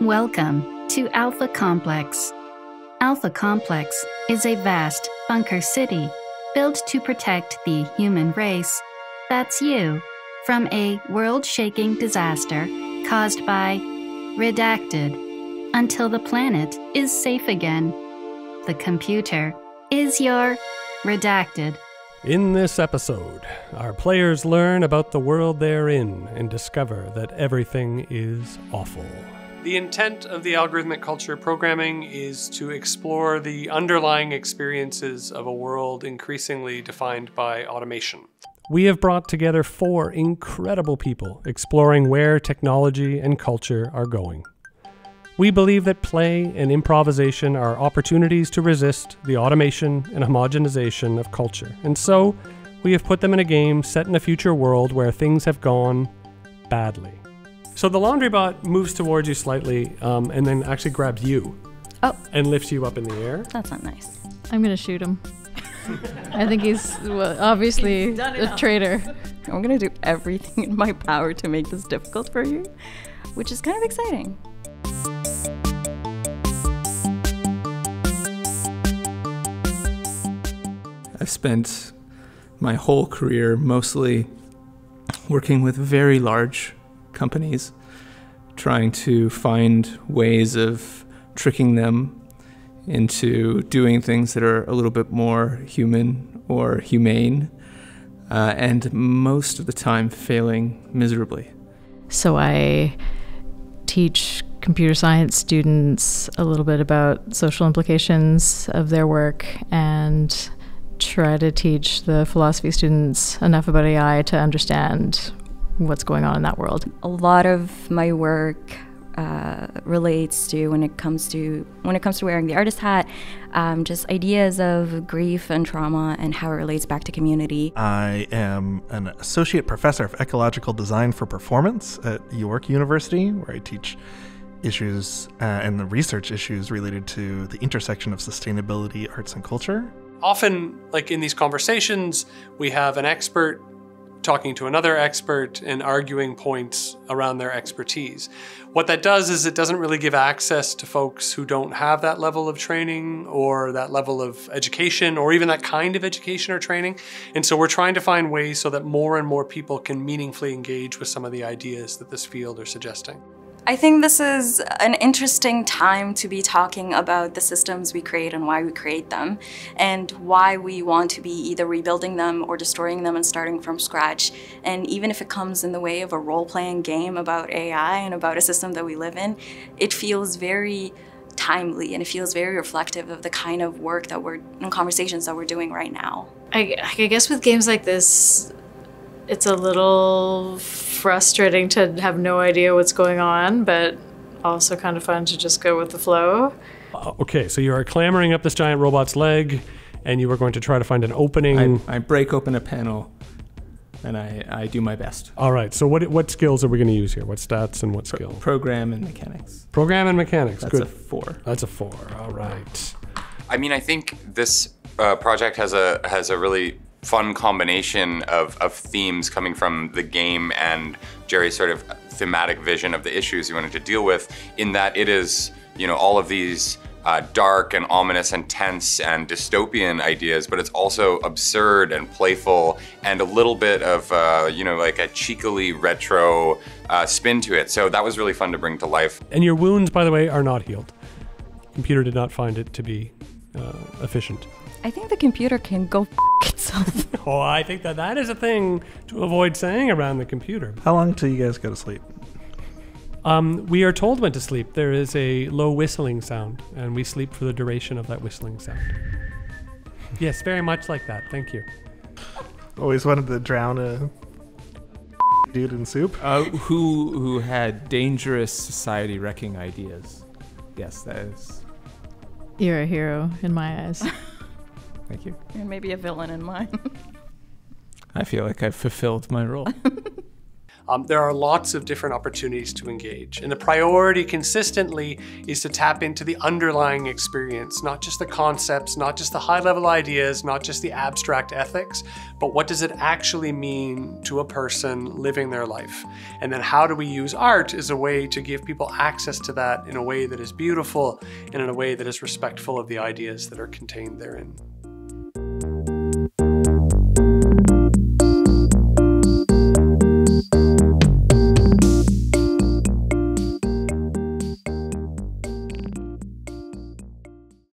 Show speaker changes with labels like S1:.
S1: Welcome to Alpha Complex. Alpha Complex is a vast bunker city built to protect the human race, that's you, from a world shaking disaster caused by Redacted until the planet is safe again. The computer is your Redacted.
S2: In this episode, our players learn about the world they're in and discover that everything is awful. The intent of the algorithmic culture programming is to explore the underlying experiences of a world increasingly defined by automation. We have brought together four incredible people exploring where technology and culture are going. We believe that play and improvisation are opportunities to resist the automation and homogenization of culture, and so we have put them in a game set in a future world where things have gone badly. So the laundry bot moves towards you slightly um, and then actually grabs you
S3: Oh.
S2: and lifts you up in the air.
S3: That's not nice.
S4: I'm gonna shoot him. I think he's well, obviously a traitor.
S3: I'm gonna do everything in my power to make this difficult for you, which is kind of exciting.
S5: I've spent my whole career mostly working with very large companies, trying to find ways of tricking them into doing things that are a little bit more human or humane, uh, and most of the time failing miserably.
S4: So I teach computer science students a little bit about social implications of their work and try to teach the philosophy students enough about AI to understand what's going on in that world.
S3: A lot of my work uh, relates to when it comes to when it comes to wearing the artist hat, um, just ideas of grief and trauma and how it relates back to community.
S6: I am an associate professor of ecological design for performance at York University, where I teach issues uh, and the research issues related to the intersection of sustainability, arts, and culture.
S2: Often, like in these conversations, we have an expert talking to another expert and arguing points around their expertise. What that does is it doesn't really give access to folks who don't have that level of training or that level of education or even that kind of education or training. And so we're trying to find ways so that more and more people can meaningfully engage with some of the ideas that this field are suggesting.
S3: I think this is an interesting time to be talking about the systems we create and why we create them, and why we want to be either rebuilding them or destroying them and starting from scratch. And even if it comes in the way of a role playing game about AI and about a system that we live in, it feels very timely and it feels very reflective of the kind of work that we're and conversations that we're doing right now.
S4: I, I guess with games like this, it's a little frustrating to have no idea what's going on, but also kind of fun to just go with the flow.
S2: Uh, okay, so you are clambering up this giant robot's leg and you are going to try to find an opening.
S5: I, I break open a panel and I, I do my best.
S2: All right, so what, what skills are we going to use here? What stats and what
S5: Pro-
S2: skill?
S5: program and mechanics.
S2: Program and mechanics.
S5: That's
S2: Good.
S5: a four.
S2: That's a four. All right.
S7: I mean, I think this uh, project has a has a really fun combination of, of themes coming from the game and Jerry's sort of thematic vision of the issues he wanted to deal with. In that it is, you know, all of these uh, dark and ominous and tense and dystopian ideas, but it's also absurd and playful and a little bit of, uh, you know, like a cheekily retro uh, spin to it. So that was really fun to bring to life.
S2: And your wounds, by the way, are not healed. Computer did not find it to be uh, efficient.
S3: I think the computer can go f- itself.
S2: Oh, I think that that is a thing to avoid saying around the computer.
S6: How long till you guys go to sleep?
S2: Um, we are told when to sleep. There is a low whistling sound, and we sleep for the duration of that whistling sound. Yes, very much like that. Thank you.
S6: Always wanted to drown a dude in soup.
S5: Uh, who who had dangerous society wrecking ideas? Yes, that is.
S4: You're a hero in my eyes.
S5: Thank you.
S3: and maybe a villain in mine.
S5: I feel like I've fulfilled my role.
S2: Um, there are lots of different opportunities to engage. And the priority consistently is to tap into the underlying experience, not just the concepts, not just the high level ideas, not just the abstract ethics, but what does it actually mean to a person living their life? And then how do we use art as a way to give people access to that in a way that is beautiful and in a way that is respectful of the ideas that are contained therein?